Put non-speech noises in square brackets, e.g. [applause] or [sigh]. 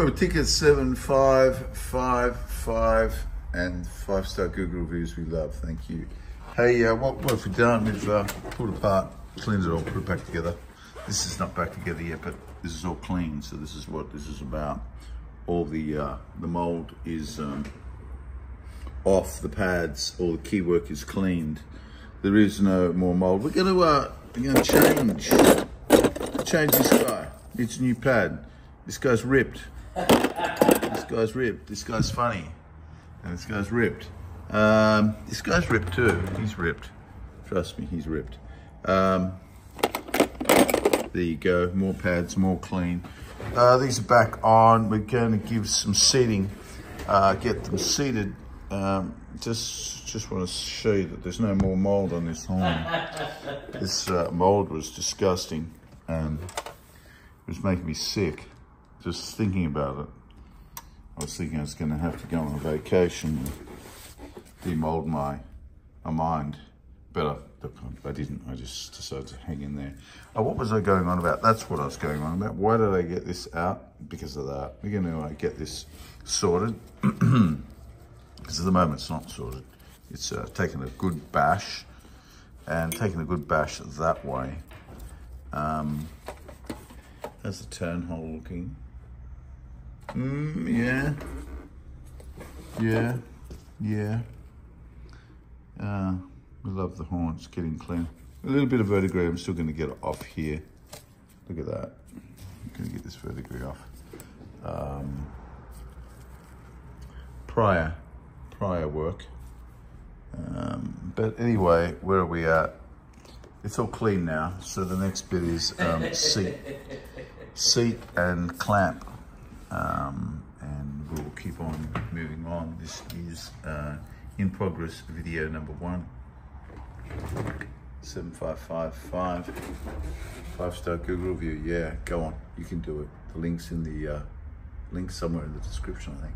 Remember, ticket seven five five five and five star Google reviews. We love. Thank you. Hey, uh, what, what have we done? We've uh, pulled apart, cleaned it all, put it back together. This is not back together yet, but this is all clean. So this is what this is about. All the uh, the mold is um, off the pads. All the key work is cleaned. There is no more mold. We're gonna uh, we're gonna change change this guy. It's a new pad. This guy's ripped. This guy's ripped. This guy's funny. And this guy's ripped. Um, this guy's ripped too. He's ripped. Trust me, he's ripped. Um, there you go. More pads, more clean. Uh, these are back on. We're going to give some seating, uh, get them seated. Um, just just want to show you that there's no more mold on this horn. this uh, mold was disgusting and it was making me sick just thinking about it. I was thinking I was going to have to go on a vacation and demold my, my mind. But I, didn't. I just decided to hang in there. Oh, what was I going on about? That's what I was going on about. Why did I get this out? Because of that. We're going to uh, get this sorted. [clears throat] because at the moment it's not sorted. It's uh, taken a good bash and taking a good bash that way. Um, how's the turn hole looking? Mm, yeah. Yeah. Yeah. Uh, we love the horn. It's getting clean. A little bit of verdigris. I'm still going to get it off here. Look at that. I'm going to get this verdigris off. Um, prior, prior work. Um, but anyway, where are we at? It's all clean now. So the next bit is um, seat, seat and clamp. Keep on moving on. This is uh, in progress video number one. 7555, five star Google review. Yeah, go on. You can do it. The link's in the, uh, link somewhere in the description, I think.